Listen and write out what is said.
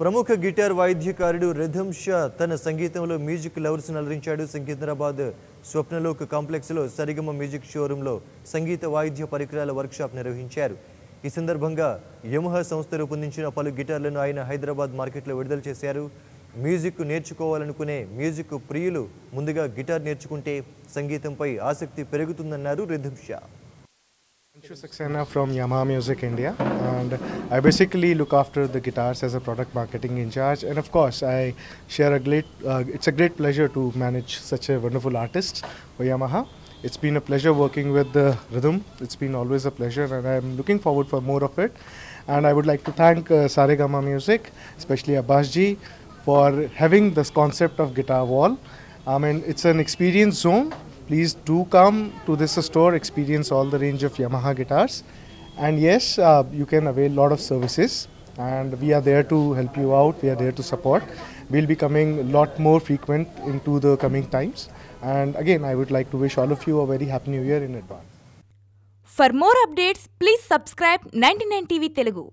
ప్రముఖ guitar వాయిద్యకారుడు rhythm Shah తన సంగీతంలో మ్యూజిక్ లవర్స్ అలరించాడు సికింద్రాబాద్ స్వప్నలోక్ కాంప్లెక్స్లో సరిగమ మ్యూజిక్ షోరూంలో సంగీత వాయిద్య పరికరాల వర్క్షాప్ నిర్వహించారు. ఈ సందర్భంగా యమహా సంస్థ రూపొందించిన పలు గిటార్లను ఆయన హైదరాబాద్ మార్కెట్లో విడుదల చేశారు. మ్యూజిక్ నేర్చుకోవాలనుకునే మ్యూజిక్ ప్రియులు ముందుగా గిటార్ నేర్చుకుంటే సంగీతంపై ఆసక్తి పెరుగుతుందన్నారు Rhythm Shah. Anshu Saxena from Yamaha Music India, and I basically look after the guitars as a product marketing in charge. And of course, I share a great. Uh, it's a great pleasure to manage such a wonderful artist for Yamaha. It's been a pleasure working with the rhythm. It's been always a pleasure, and I'm looking forward for more of it. And I would like to thank uh, Saregama Music, especially Abbasji, for having this concept of guitar wall. I mean, it's an experience zone. Please do come to this store, experience all the range of Yamaha guitars. And yes, uh, you can avail a lot of services. And we are there to help you out. We are there to support. We'll be coming a lot more frequent into the coming times. And again, I would like to wish all of you a very happy new year in advance. For more updates, please subscribe 99 TV Telugu.